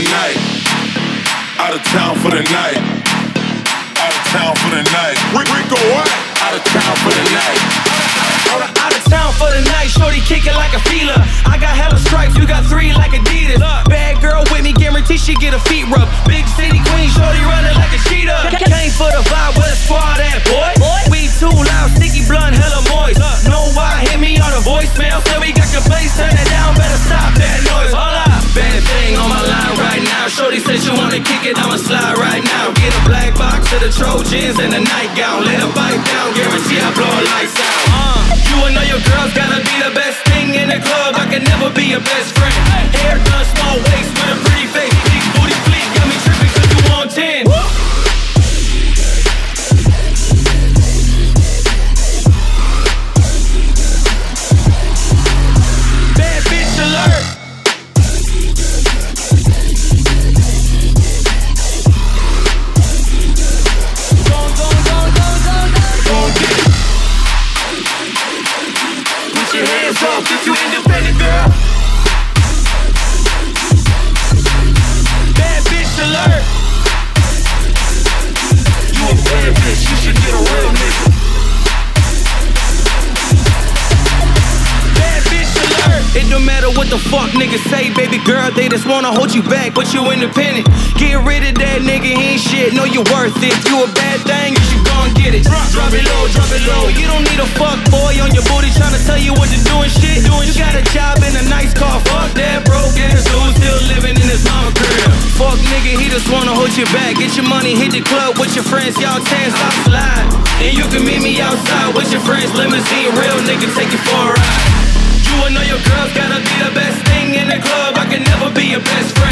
night. Out of town for the night. Out of town for the night. Rico what? Out of town for the night. Out of town for the night, shorty kicking like a feeler. I got hella stripes, you got three like Adidas. Bad girl with me, guarantee she get a feet rub. Big city queen, shorty of the Trojans and a nightgown. Let her bite down, guarantee I blow her lights out. Uh, you and all your girls up if independent, girl. Bad bitch alert. You a bad bitch, you should get a real nigga. Bad bitch alert. It don't matter what the fuck niggas say, baby girl. They just wanna hold you back, but you independent. Get rid of that nigga, he ain't shit. Know you worth it. You a bad thing, it low, drop it low. You don't need a fuck boy on your booty trying to tell you what to do and shit. You got a job in a nice car, fuck that broke ass dude still living in his mama crib. Fuck nigga, he just wanna hold you back. Get your money, hit the club with your friends, y'all ten, stop slide. And you can meet me outside with your friends, limousine, real nigga, take you for a ride. You and all your girls gotta be the best thing in the club. I can never be your best friend.